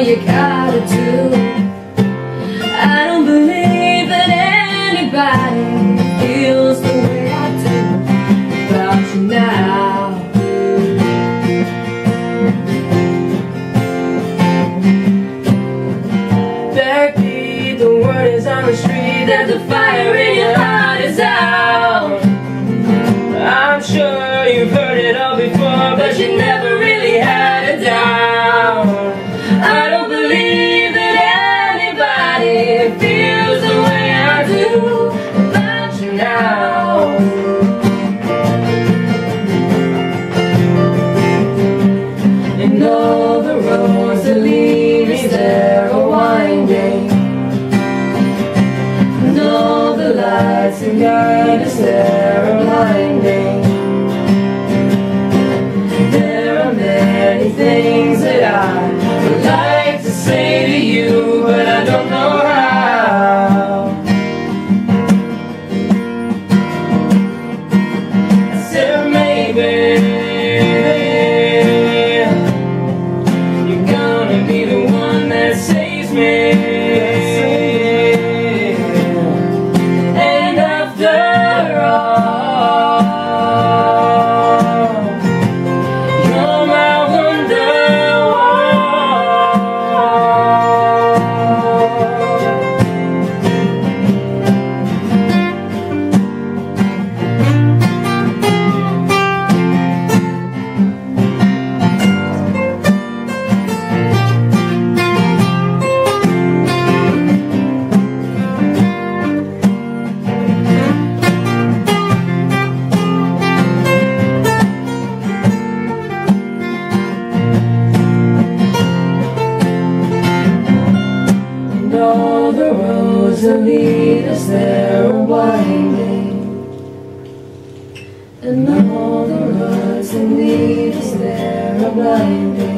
you gotta do. I don't believe that anybody feels the way I do about you now. Backbeat, the word is on the street that the fire in your heart is out. lead us there winding, and all the roads that lead us there are blinding.